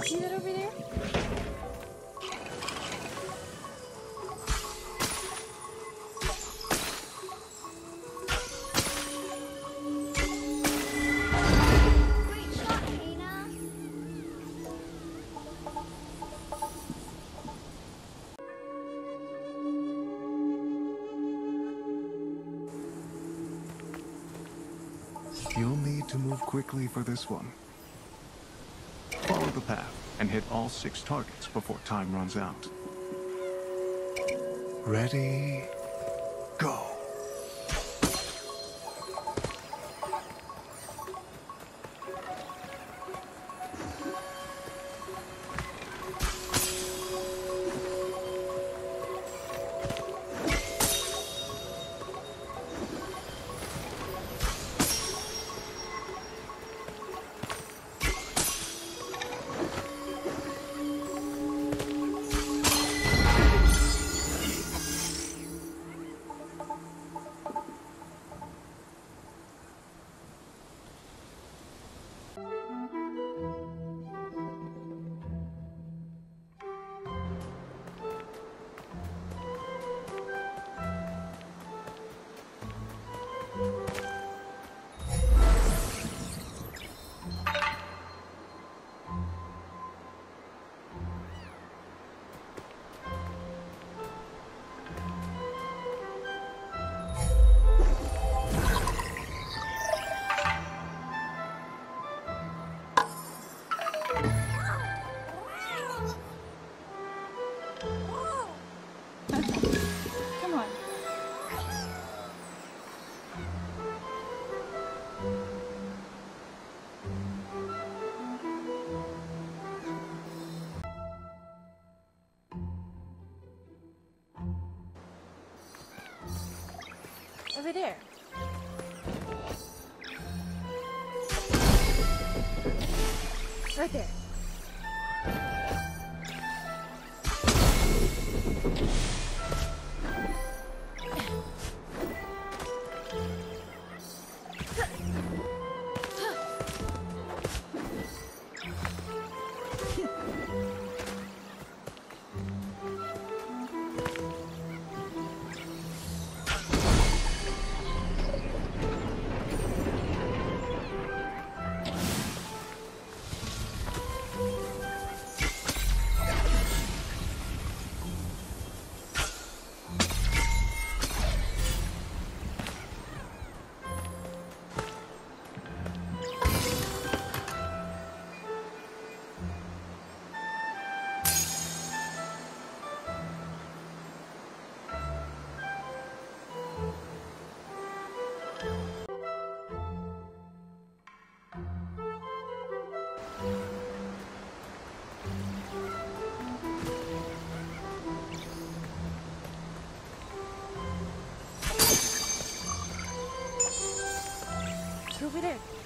See that over there? You'll need to move quickly for this one. The path and hit all six targets before time runs out. Ready, go. Over there. Right there. over there.